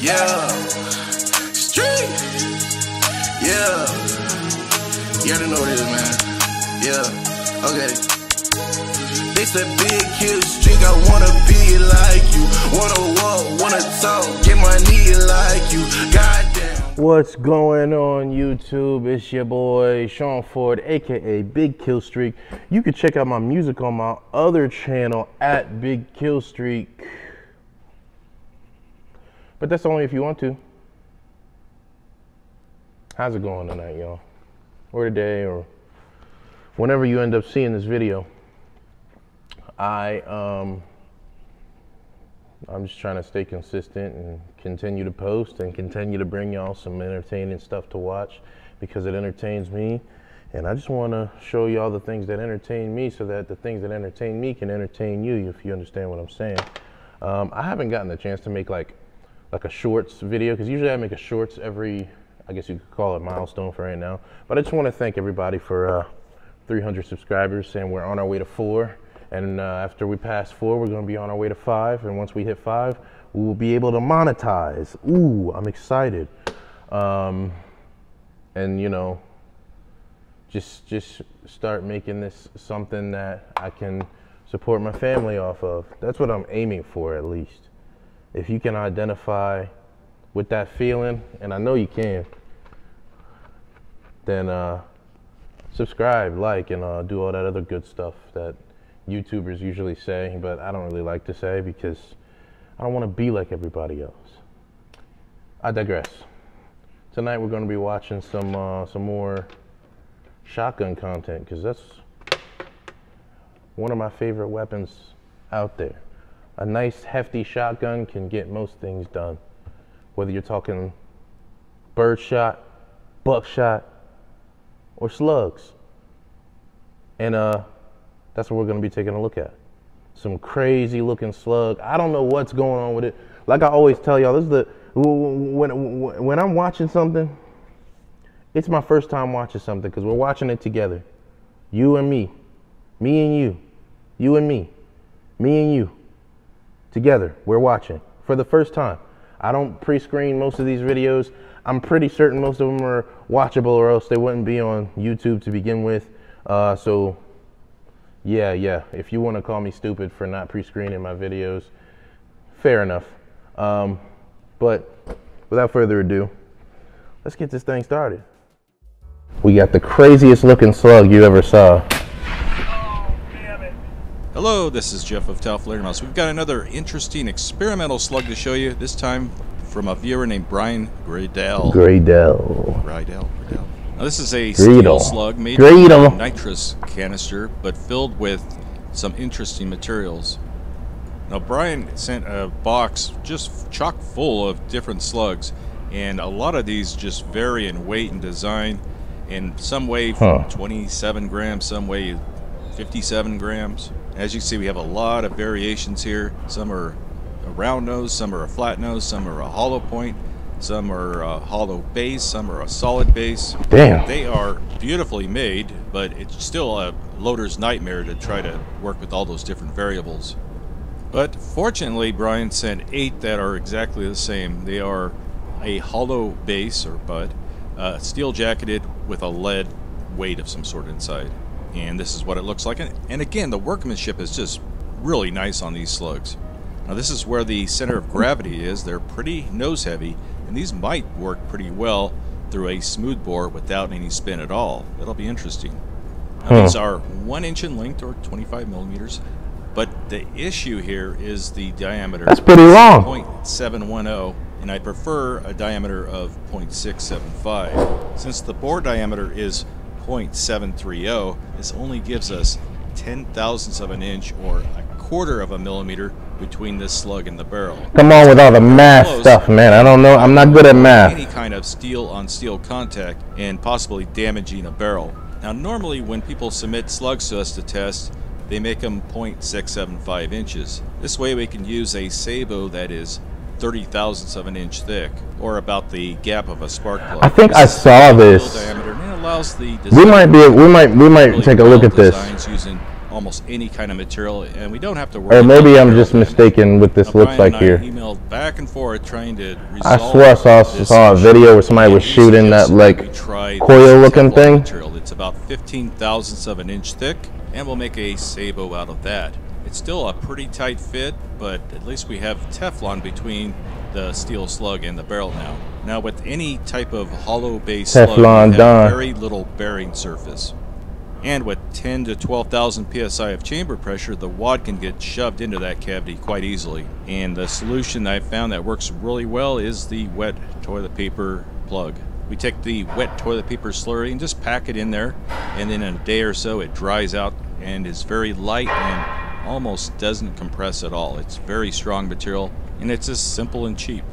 Yeah. Street. Yeah. You already know what it is, man. Yeah. Okay. They said big kill streak, I wanna be like you. Wanna walk, wanna talk, get money like you. Goddamn. What's going on YouTube? It's your boy Sean Ford, aka Big Kill Streak. You can check out my music on my other channel at Big Kill Streak. But that's only if you want to. How's it going tonight, y'all? Or today, or whenever you end up seeing this video. I um I'm just trying to stay consistent and continue to post and continue to bring y'all some entertaining stuff to watch because it entertains me. And I just want to show y'all the things that entertain me so that the things that entertain me can entertain you if you understand what I'm saying. Um, I haven't gotten the chance to make like like a shorts video because usually I make a shorts every I guess you could call it milestone for right now. But I just want to thank everybody for uh, 300 subscribers and we're on our way to four. And uh, after we pass four, we're going to be on our way to five. And once we hit five, we will be able to monetize. Ooh, I'm excited. Um, and you know, just just start making this something that I can support my family off of. That's what I'm aiming for, at least. If you can identify with that feeling, and I know you can, then uh, subscribe, like, and uh, do all that other good stuff that YouTubers usually say, but I don't really like to say because I don't want to be like everybody else. I digress. Tonight we're going to be watching some uh, some more shotgun content because that's one of my favorite weapons out there. A nice hefty shotgun can get most things done. Whether you're talking birdshot, buckshot, or slugs. And uh that's what we're going to be taking a look at. Some crazy looking slug. I don't know what's going on with it. Like I always tell y'all, this is the when when I'm watching something, it's my first time watching something because we're watching it together. You and me, me and you, you and me, me and you, together. We're watching for the first time. I don't pre-screen most of these videos. I'm pretty certain most of them are watchable, or else they wouldn't be on YouTube to begin with. Uh, so yeah, yeah. If you want to call me stupid for not pre-screening my videos, fair enough. Um, but without further ado, let's get this thing started. We got the craziest looking slug you ever saw. Hello, this is Jeff of Tau Mouse. We've got another interesting experimental slug to show you, this time from a viewer named Brian Gradell. Gradell. Gradell. Now this is a steel slug made of a nitrous canister, but filled with some interesting materials. Now Brian sent a box just chock full of different slugs, and a lot of these just vary in weight and design. And some weigh Huh. 27 grams, some weigh 57 grams. As you can see, we have a lot of variations here. Some are a round nose, some are a flat nose, some are a hollow point, some are a hollow base, some are a solid base. Damn. They are beautifully made, but it's still a loader's nightmare to try to work with all those different variables. But fortunately, Brian sent eight that are exactly the same. They are a hollow base or butt, uh, steel jacketed with a lead weight of some sort inside. And this is what it looks like. And, and again, the workmanship is just really nice on these slugs. Now this is where the center of gravity is. They're pretty nose heavy, and these might work pretty well through a smooth bore without any spin at all. That'll be interesting. Now. These are one inch in length or 25 millimeters, but the issue here is the diameter. That's pretty long. 0.710, and I prefer a diameter of 0.675. Since the bore diameter is 0.730, oh, this only gives us 10 thousandths of an inch or a quarter of a millimeter between this slug and the barrel. Come on with all the math Close. stuff, man. I don't know. I'm not good at math. Any kind of steel on steel contact and possibly damaging a barrel. Now, normally when people submit slugs to us to test, they make them 0.675 inches. This way we can use a sabot that is 30 thousandths of an inch thick, or about the gap of a spark plug. I think This I saw this. Diameter, and it allows the We might be. We might. We might really take a look at this. designs using almost any kind of material, and we don't have to worry. Or maybe about I'm just mistaken what this Now, looks Brian like here. Emailed back and forth trying to I swear I saw saw a video where somebody was shooting that like coil looking thing. Material. It's about 15 thousandths of an inch thick, and we'll make a sabot out of that. It's still a pretty tight fit, but at least we have Teflon between the steel slug and the barrel now. Now, with any type of hollow base slug, Teflon have very little bearing surface. And with 10 to 12,000 psi of chamber pressure, the wad can get shoved into that cavity quite easily. And the solution I found that works really well is the wet toilet paper plug. We take the wet toilet paper slurry and just pack it in there, and then in a day or so it dries out and is very light and almost doesn't compress at all. It's very strong material and it's just simple and cheap,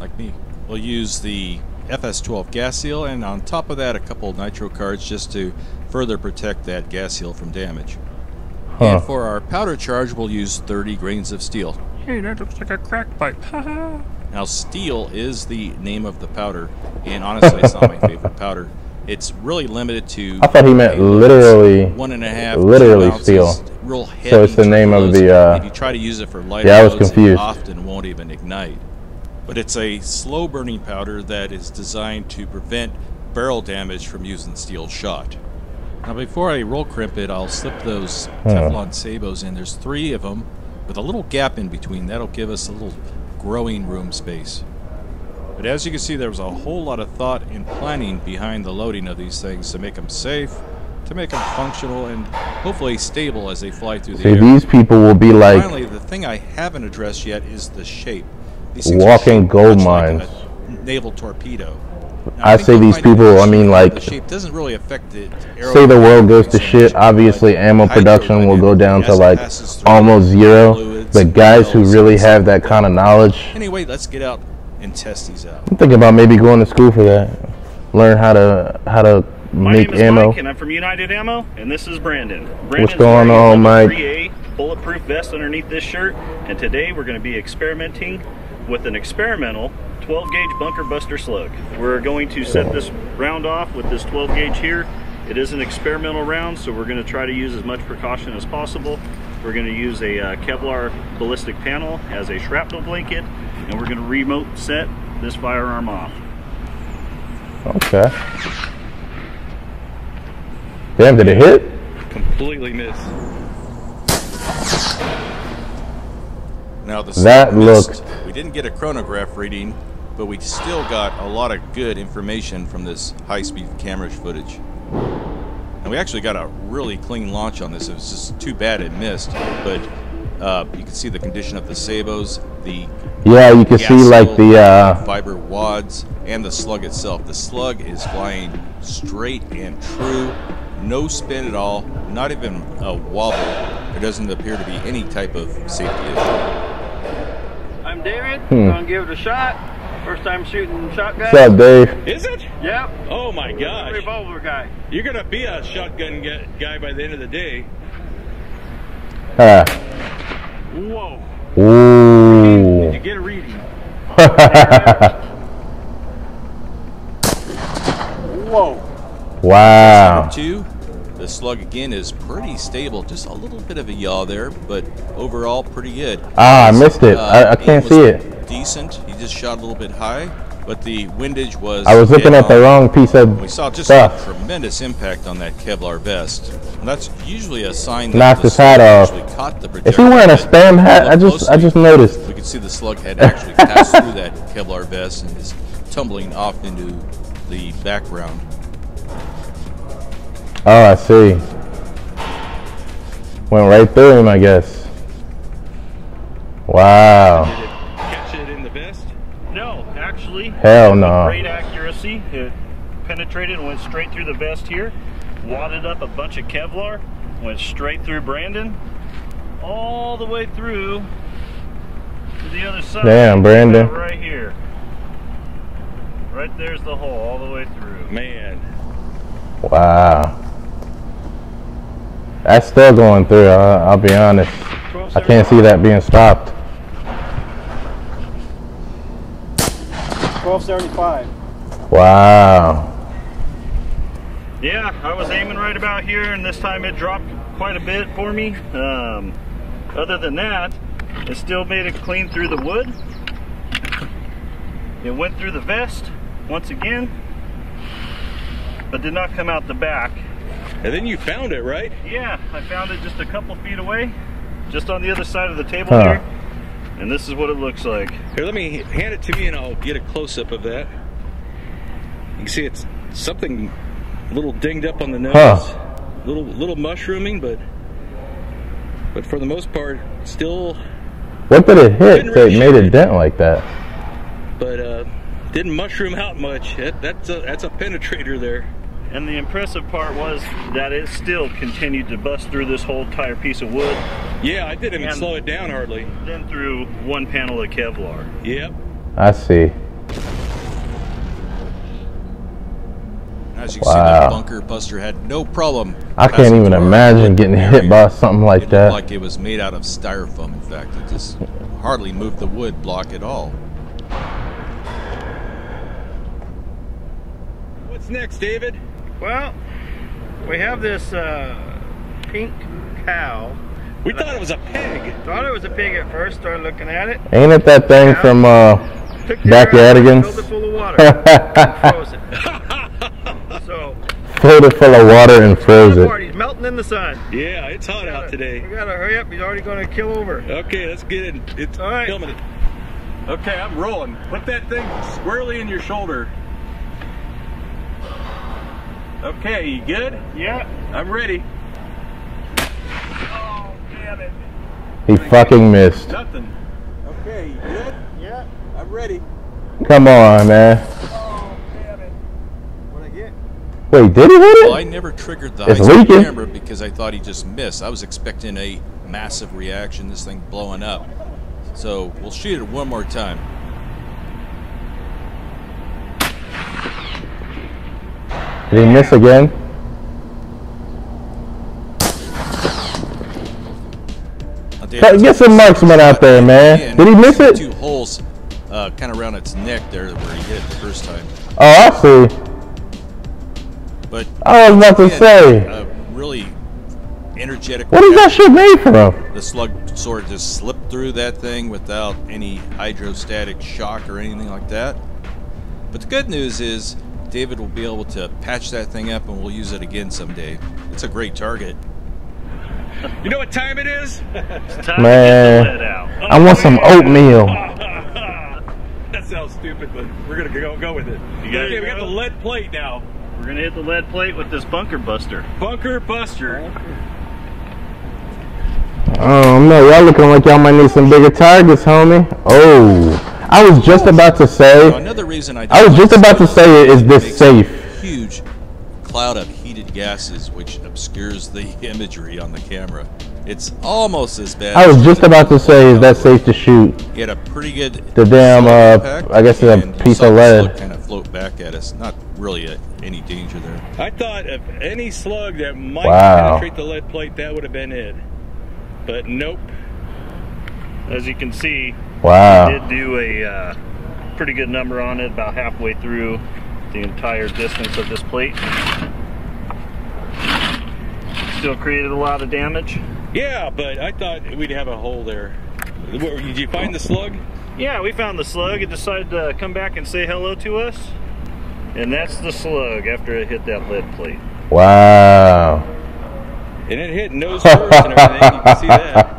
like me. We'll use the FS12 gas seal and on top of that a couple of nitro cards just to further protect that gas seal from damage. Huh. And for our powder charge we'll use 30 grains of steel. Hey, that looks like a crack pipe. Now, steel is the name of the powder, and honestly, it's not my favorite powder. It's really limited to. I thought he meant literally- one and a half, literally ounces, steel. Real heavy. So it's the name of the, uh, If you try to use it for lighter Yeah, I was loads, confused. it often won't even ignite. But it's a slow burning powder that is designed to prevent barrel damage from using steel shot. Now, before I roll crimp it, I'll slip those hmm. Teflon sabots in. There's three of them with a little gap in between. That'll give us a little growing room space. But as you can see, there was a whole lot of thought and planning behind the loading of these things to make them safe, to make them functional, and hopefully stable as they fly through the See, air. these people will be like Finally, the thing I haven't addressed yet is the shape. These Walking gold much like mines. a naval torpedo. Now, I think say these find it people, I mean, like, the shape doesn't really affect the say the world goes to shit, obviously ammo production will go down to like almost zero. fluids But guys who really have that kind of knowledge, Anyway, let's get out and test these out. I'm thinking about maybe going to school for that. Learn how to how to My make name is ammo. Mike, and I'm from United Ammo, and this is Brandon. Brandon's going on, level Mike? 3A bulletproof vest underneath this shirt, and today we're going to be experimenting with an experimental 12 gauge bunker buster slug. We're going to set this round off with this 12 gauge here. It is an experimental round, so we're going to try to use as much precaution as possible. We're going to use a uh, Kevlar ballistic panel as a shrapnel blanket, and we're going to remote set this firearm off. Okay. Damn, did it hit? Completely missed. Now the That slug missed. looked- We didn't get a chronograph reading, but we still got a lot of good information from this high-speed camera footage. And we actually got a really clean launch on this. It was just too bad it missed, but uh, you can see the condition of the sabots, the Yeah, you can see like the uh fiber wads, and the slug itself. The slug is flying straight and true, no spin at all, not even a wobble. There doesn't appear to be any type of safety issue. I'm David. Hmm. Gonna give it a shot. First time shooting shotgun. What's up, Dave? Is it? Yep. Oh my gosh. Revolver guy. You're gonna be a shotgun gu- guy by the end of the day. Ah. Whoa. Ooh. Did you get a reading? Whoa. wow. Two, the slug again is pretty stable. Just a little bit of a yaw there, but overall pretty good. Ah, I missed it. Uh, I, I can't see it. Decent. He just shot a little bit high, but the windage was. I was looking at the wrong piece of We saw just stuff. a tremendous impact on that Kevlar vest. And that's usually a sign that Knocked his hat off. actually Caught the Is he wearing a spam hat? I just I just noticed. We could see the slug had actually passed through that Kevlar vest and is tumbling off into the background. Oh, I see. Went right through him, I guess. Wow. Catch it in the vest. No, actually. Hell no. Great accuracy. It penetrated and went straight through the vest here. Wadded up a bunch of Kevlar. Went straight through Brandon. All the way through to the other side. Damn, Brandon. Right here. Right there's the hole all the way through. Man. Wow. That's still going through. I'll, I'll be honest. I can't see that being stopped. 1275. Wow. Yeah, I was aiming right about here, and this time it dropped quite a bit for me. Um, other than that, it still made it clean through the wood. It went through the vest once again, but did not come out the back. And then you found it, right? Yeah, I found it just a couple feet away, just on the other side of the table Huh. here. And this is what it looks like. Here, let me hand it to me and I'll get a close up of that. You can see it's something a little dinged up on the nose. Huh. Little little mushrooming, but but for the most part, still What did it hit that really made a it. dent like that? but uh didn't mushroom out much. That, that's a that's a penetrator there. And the impressive part was that it still continued to bust through this whole entire piece of wood, Yeah, I didn't even slow it down hardly. then through one panel of Kevlar. Yep. I see. As you can see, Wow. that bunker buster had no problem. I can't even imagine getting hit by something like it that. like it was made out of styrofoam. In fact, it just hardly moved the wood block at all. What's next, David? Well, we have this uh, pink cow. We thought it was a pig. Thought it was a pig at first. Started looking at it. Ain't it that thing from uh, Took the Backyardigans? Filled it full of water. and froze it. So filled it full of water and froze the it? party's melting in the sun. Yeah, it's hot out today. We today. gotta hurry up. He's already gonna kill over. Okay, let's get it. It's All right. filming it. Okay, I'm rolling. Put that thing squarely in your shoulder. Okay, you good? Yeah. I'm ready. Oh, damn it. He fucking missed. Nothing. Okay, you good? Yeah. I'm ready. Come on, man. Oh, damn it. What'd I get? Wait, did he hit Well, I never triggered the It's leaking. camera because I thought he just missed. I was expecting a massive reaction, this thing blowing up. So we'll shoot it one more time. Did he miss again? I'll tell you, Get- some marksman out there, man. Did he miss it? Two holes, uh, kind of around its neck there, where he hit it the first time. Oh, I see. But I was about to say, a really energetic. what is that shit made from? The slug sort of just slipped through that thing without any hydrostatic shock or anything like that. But the good news is David will be able to patch that thing up and we'll use it again someday. It's a great target. You know what time it is? Time Man, to get the lead. I want some oatmeal. that sounds stupid, but we're gonna go go with it. You gotta okay, we got the lead plate now. We're gonna hit the lead plate with this bunker buster. Bunker Buster. Oh no, y'all looking like y'all might need some bigger targets, homie. Oh, I was just about to Now, say. another reason I, I was just about to say, is this safe? Huge cloud of heated gases, which obscures the imagery on the camera. It's almost as bad. I was just about to say, is that safe to shoot? He had a pretty good. The damn, slug uh, I guess it's a piece of lead. Kind of float back at us. Not really a, any danger there. I thought if any slug that might Wow. penetrate the lead plate, that would have been it. But nope. As you can see, Wow. did do a uh, pretty good number on it, about halfway through the entire distance of this plate. Still created a lot of damage. Yeah, but I thought we'd have a hole there. Where- Did you find the slug? Yeah, we found the slug. It decided to come back and say hello to us. And that's the slug after it hit that lead plate. Wow. And it hit nose first and everything. You can see that.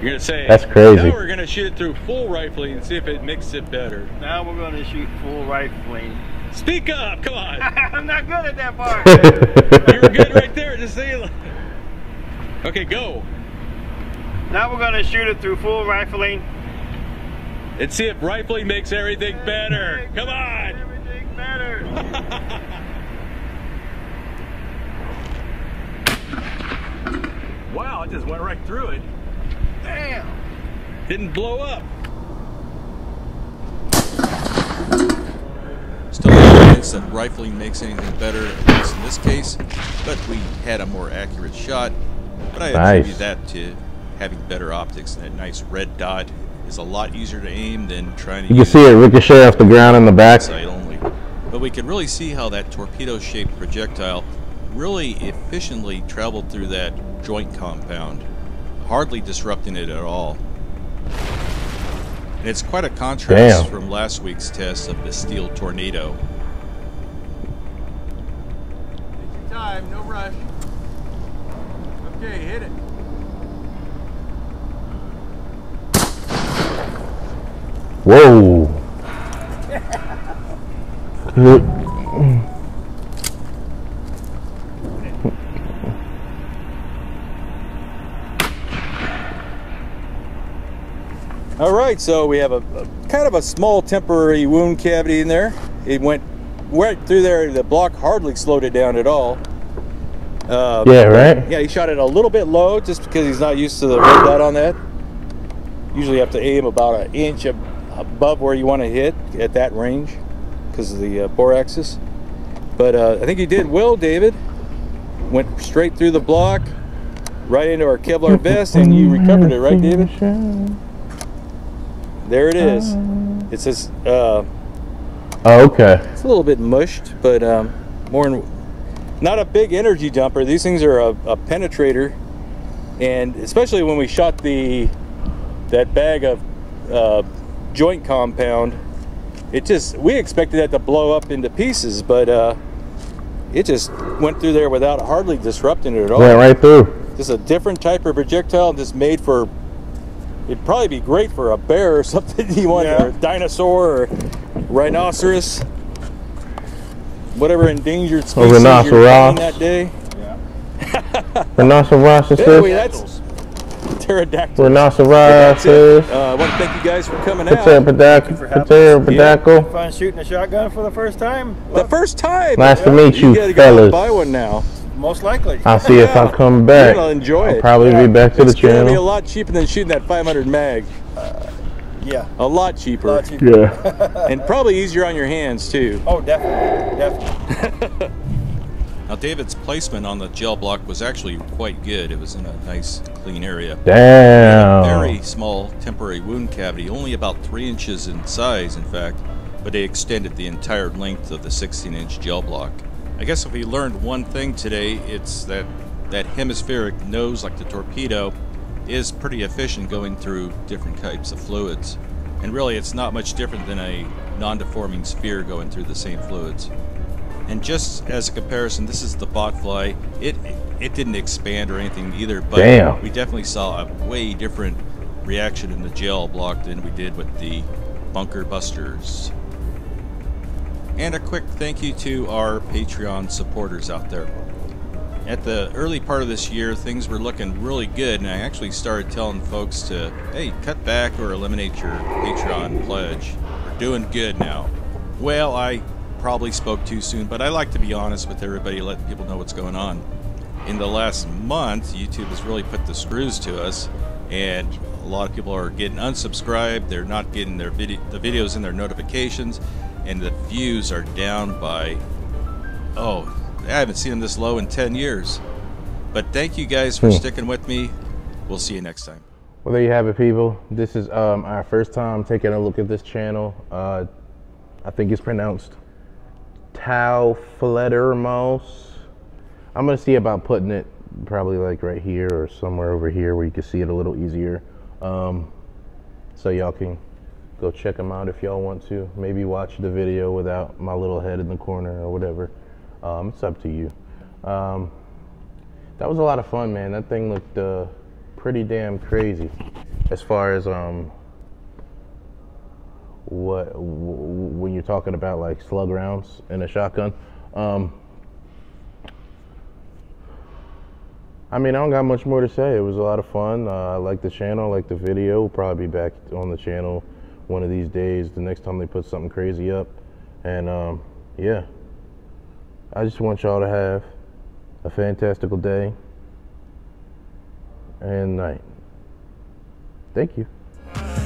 You're gonna say That's crazy. Now we're gonna shoot it through full rifling and see if it makes it better. Now we're gonna shoot full rifling. Speak up, come on. I'm not good at that part. you were good right there. Just say it. Okay, go. now we're gonna shoot it through full rifling. And see if rifling makes everything better. Come on. Everything better. Wow, it just went right through it. Damn. Didn't blow up. Still no evidence that rifling makes anything better, at least in this case. But we had a more accurate shot. But I Nice. attribute that to having better optics. That nice red dot is a lot easier to aim than trying to You can see it ricochet off the ground in the back. sight only. But we can really see how that torpedo-shaped projectile really efficiently traveled through that joint compound, hardly disrupting it at all. And it's quite a contrast Damn. from last week's test of the steel tornado. Take your time, no rush. Okay, hit it. Whoa. All right, so we have a, a kind of a small temporary wound cavity in there. It went right through there. The block hardly slowed it down at all. Uh, yeah, right? Yeah, he shot it a little bit low just because he's not used to the red dot on that. Usually you have to aim about an inch ab- above where you want to hit at that range because of the uh, bore axis. But uh, I think he did well, David. Went straight through the block, right into our Kevlar vest, and you recovered it, right, David? There it is. It says uh, Oh, okay. it's a little bit mushed, but um, more in, not a big energy jumper. These things are a, a penetrator, and especially when we shot the that bag of uh, joint compound, it just we expected that to blow up into pieces, but uh, it just went through there without hardly disrupting it at all. Went right through. Just a different type of projectile, just made for. It'd probably be great for a bear or something you want, Yeah. or a dinosaur or rhinoceros, whatever endangered species you're rhinoceros. that day. Rhinoceroses. Anyway, that's pterodactyl. Rhinoceroses. Uh, I want to thank you guys for coming Potato, out. Pterodactyl. potato, potato. Fun shooting a shotgun for the first time? The first time. Nice to meet you, gotta go fellas. buy one now. Most likely. I'll see if I come back. You'll enjoy I'll it. probably be back to the It's gonna be a lot cheaper than shooting that 500 mag. Uh, yeah. A lot cheaper. Lot cheaper. Yeah. and probably easier on your hands too. Oh, definitely. Definitely. Now, David's placement on the gel block was actually quite good. It was in a nice, clean area. Damn. Very small temporary wound cavity, only about three inches in size, in fact, but they extended the entire length of the 16-inch gel block. I guess if we learned one thing today, it's that that hemispheric nose, like the torpedo, is pretty efficient going through different types of fluids. And really, it's not much different than a non-deforming sphere going through the same fluids. And just as a comparison, this is the botfly. It it didn't expand or anything either, but Damn. we definitely saw a way different reaction in the gel block than we did with the bunker busters. And a quick thank you to our Patreon supporters out there. At the early part of this year, things were looking really good, and I actually started telling folks to, hey, cut back or eliminate your Patreon pledge. We're doing good now. Well, I probably spoke too soon, but I like to be honest with everybody, let people know what's going on. In the last month, YouTube has really put the screws to us, and a lot of people are getting unsubscribed. They're not getting their video, the videos in their notifications, and the views are down by oh, I haven't seen them this low in 10 years. But thank you guys for Hmm. sticking with me. We'll see you next time. Well, there you have it, people. This is um, our first time taking a look at this channel. Uh, I think it's pronounced Tao Fledermaus. I'm gonna see about putting it probably like right here or somewhere over here where you can see it a little easier. Um, so y'all can go check them out if y'all want to. Maybe watch the video without my little head in the corner or whatever. Um, it's up to you. Um, that was a lot of fun, man. That thing looked uh, pretty damn crazy as far as um what when you're talking about like slug rounds in a shotgun. Um, I mean, I don't got much more to say. It was a lot of fun. Uh, I like the channel, I like the video. We'll probably be back on the channel one of these days. The next time they put something crazy up, and um, yeah, I just want y'all to have a fantastical day and night. Thank you.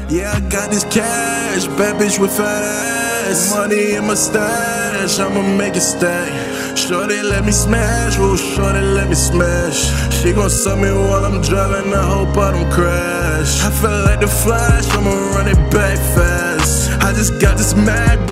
Yeah, I got this cash, bad bitch with fat ass. Money in my stash, I'ma make it stack. Shorty let me smash, oh shorty let me smash. She gon' suck me while I'm driving, I hope I don't crash. I feel like the flash, I'ma run it back fast. I just got this mag.